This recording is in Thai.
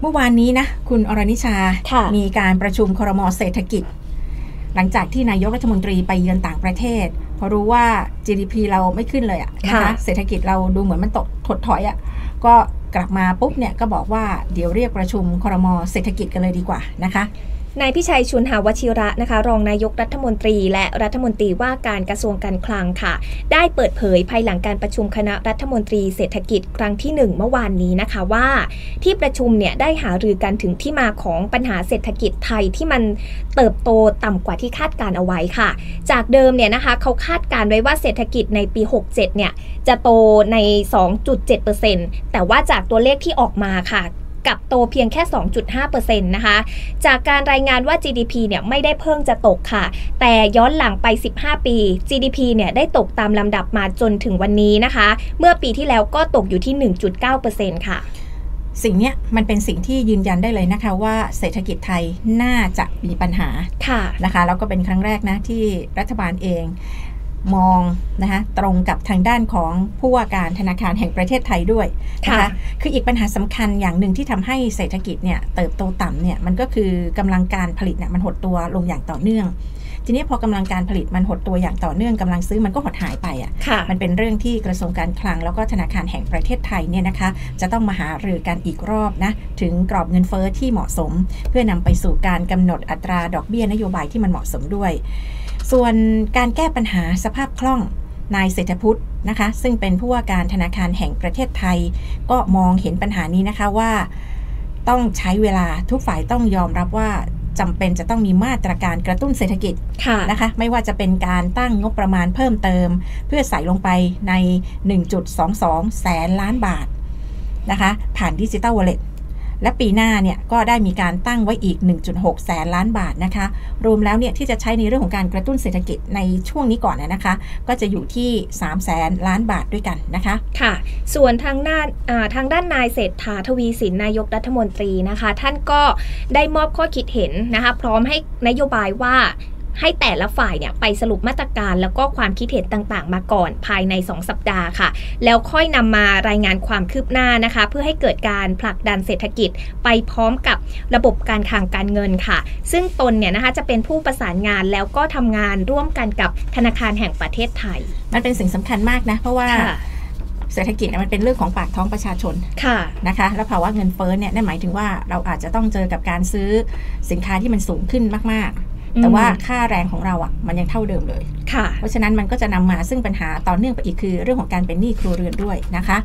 เมื่อวานนี้นะคุณอรนิชาค่ะมีการประชุมครมเศรษฐกิจ หลังจากที่นายกรัฐมนตรีไปเยือนต่างประเทศพอรู้ว่า GDP เราไม่ขึ้นเลยอะนะคะค่ะเศรษฐกิจเราดูเหมือนมันตกถดถอยอะก็กลับมาปุ๊บเนี่ยก็บอกว่าเดี๋ยวเรียกประชุมครมเศรษฐกิจกันเลยดีกว่านะคะนายพิชัยชุนหาวชิระนะคะ รองนายกรัฐมนตรี และรัฐมนตรีว่าการกระทรวงการคลังค่ะ ได้เปิดเผยภายหลังการประชุมคณะรัฐมนตรีเศรษฐกิจครั้งที่ 1 เมื่อวานนี้นะคะว่า ที่ประชุมเนี่ยได้หารือกันถึงที่มาของปัญหาเศรษฐกิจไทยที่มันเติบโตต่ำกว่าที่คาดการเอาไว้ค่ะ จากเดิมเนี่ยนะคะเขาคาดการไว้ว่าเศรษฐกิจในปี 67 เนี่ยจะโตใน 2.7%แต่ว่าจากตัวเลขที่ออกมาค่ะกลับโตเพียงแค่ 2.5%นะคะ จากการรายงานว่า GDP เนี่ยไม่ได้เพิ่งจะตกค่ะ แต่ย้อนหลังไป 15 ปี GDP เนี่ยได้ตกตามลำดับมาจนถึงวันนี้นะคะ เมื่อปีที่แล้วก็ตกอยู่ที่ 1.9%ค่ะ สิ่งเนี้ยมันเป็นสิ่งที่ยืนยันได้เลยนะคะว่าเศรษฐกิจไทยน่าจะมีปัญหาค่ะนะคะแล้วก็เป็นครั้งแรกนะที่รัฐบาลเอง มองนะคะตรงกับทางด้านของผู้ว่าการธนาคารแห่งประเทศไทยด้วยนะคะค่ะคืออีกปัญหาสำคัญอย่างหนึ่งที่ทำให้เศรษฐกิจเนี่ยเติบโตต่ำเนี่ยมันก็คือกำลังการผลิตเนี่ยมันหดตัวลงอย่างต่อเนื่อง ทีนี้พอกำลังการผลิตมันหดตัวอย่างต่อเนื่องกำลังซื้อมันก็หดหายไปอะค่ะมันเป็นเรื่องที่กระทรวงการคลังแล้วก็ธนาคารแห่งประเทศไทยเนี่ยนะคะจะต้องมาหารือกันอีกรอบนะถึงกรอบเงินเฟอ้อที่เหมาะสม เพื่อนำไปสู่การกำหนดอัตราดอกเบี้ยนโยบายที่มันเหมาะสมด้วย ส่วนการแก้ปัญหาสภาพคล่องนายเศรษฐพุทธนะคะ ซึ่งเป็นผู้ว่าการธนาคารแห่งประเทศไทย ก็มองเห็นปัญหานี้นะคะว่า ต้องใช้เวลาทุกฝ่ายต้องยอมรับว่า จำเป็นจะต้องมีมาตรการกระตุ้นเศรษฐกิจค่ะนะคะไม่ว่าจะเป็นการตั้งงบประมาณเพิ่มเติม เพื่อใส่ลงไปใน 1.22 แสนล้านบาทนะคะผ่านดิจิ t a ลวอลเล็ต และปีหน้าเนี่ยก็ได้มีการตั้งไว้อีก 1.6 แสนล้านบาทนะคะ รวมแล้วเนี่ยที่จะใช้ในเรื่องของการกระตุ้นเศรษฐกิจในช่วงนี้ก่อนนะนะคะ ก็จะอยู่ที่ 3 แสนล้านบาทด้วยกันนะคะ ค่ะ ส่วนทางด้านาทางด้านนายเศรษฐาทวีสินนายกรัฐมนตรีนะคะ ท่านก็ได้มอบข้อคิดเห็นนะคะ พร้อมให้นโยบายว่า ให้แต่ละฝ่ายเนี่ยไปสรุปมาตรการแล้วก็ความคิดเห็นต่างๆ มาก่อนภายใน 2 สัปดาห์ค่ะ แล้วค่อยนำมารายงานความคืบหน้านะคะ เพื่อให้เกิดการผลักดันเศรษฐกิจไปพร้อมกับระบบการคลังการเงินค่ะ ซึ่งตนเนี่ยนะคะจะเป็นผู้ประสานงานแล้วก็ทำงานร่วมกันกับธนาคารแห่งประเทศไทย มันเป็นสิ่งสำคัญมากนะ เพราะว่าค่ะเศรษฐกิจเนี่ยมันเป็นเรื่องของปากท้องประชาชนค่ะนะคะ แล้วภาวะเงินเฟ้อเนี่ยนั่นหมายถึงว่าเราอาจจะต้องเจอกับการซื้อสินค้าที่มันสูงขึ้นมากๆ แต่ว่าค่าแรงของเราอะ่ะมันยังเท่าเดิมเลยค่ะเพราะฉะนั้นมันก็จะนำมาซึ่งปัญหาต่อเนื่องไปอีกคือ เรื่องของการเป็นหนี้ครัวเรือนด้วยนะคะ